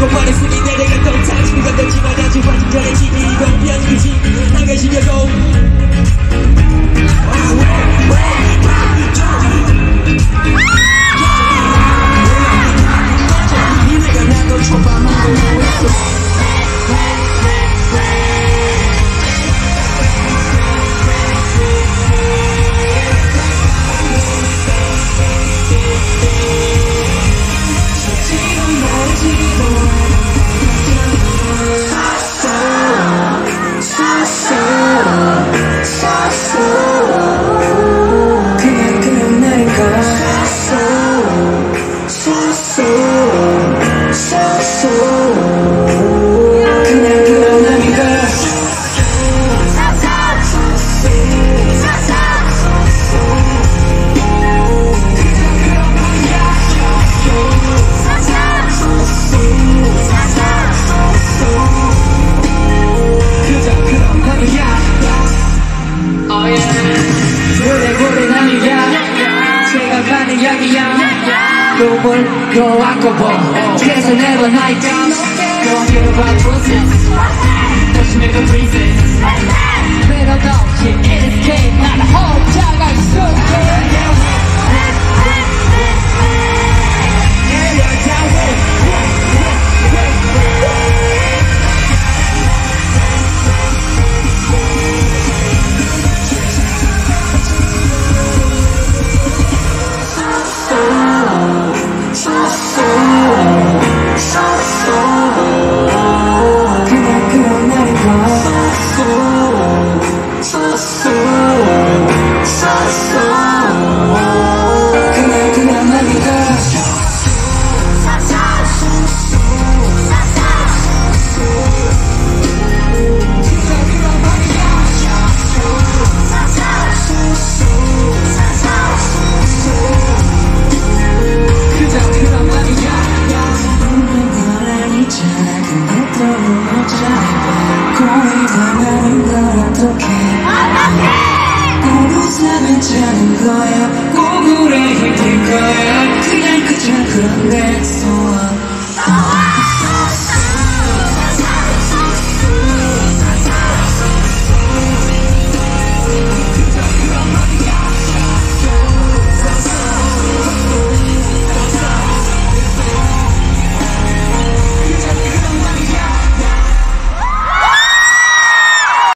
고파는 순이 내려갔던 타지 누가 던지 말아지 완전 잘해지니 이건 변수지 한 가지 여 Global, go akabo. Together never night. Go give a bad pussy. 어떡해 꼭 웃으면 자는 거야 꼭 오래 힘들 거야 그냥 그저 그런데